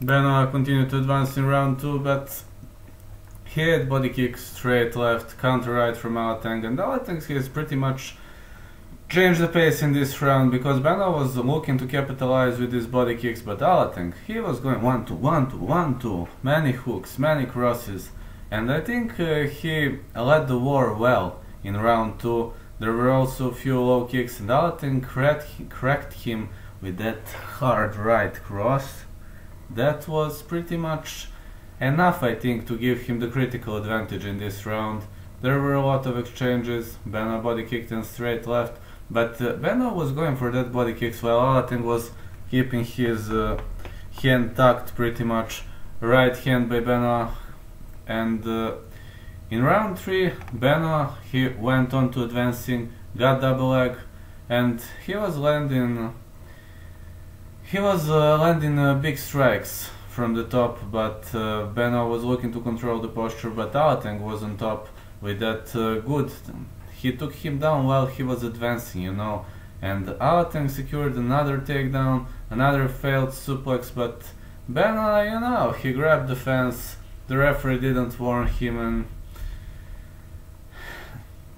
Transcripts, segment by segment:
Benoit continued to advance in round 2, but he had body kick straight left, counter right from Alateng, and Alateng has pretty much changed the pace in this round because Benoit was looking to capitalize with his body kicks, but Alateng, he was going 1 2, 1 2, 1 2, many hooks, many crosses, and I think uh, he led the war well in round 2. There were also a few low kicks, and Alateng cracked, cracked him with that hard right cross that was pretty much enough I think to give him the critical advantage in this round. There were a lot of exchanges, Benoit body kicked and straight left, but uh, Benoit was going for that body kicks while Alateng was keeping his uh, hand tucked pretty much, right hand by Benoit, and uh, in round 3 Benoit he went on to advancing, got double leg, and he was landing he was uh, landing uh, big strikes from the top, but uh, Benoit was looking to control the posture, but Alateng was on top with that uh, good. He took him down while he was advancing, you know, and Alateng secured another takedown, another failed suplex, but Benoit, you know, he grabbed the fence, the referee didn't warn him, and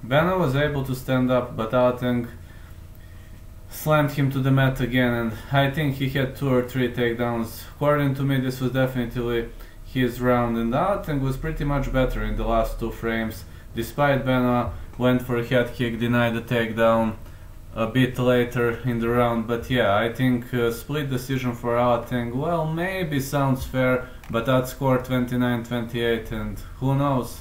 Benoit was able to stand up, but Alateng slammed him to the mat again and I think he had two or three takedowns. According to me this was definitely his round and Alateng was pretty much better in the last two frames despite Benoit went for a head kick, denied the takedown a bit later in the round but yeah I think split decision for Alateng well maybe sounds fair but that score 29-28 and who knows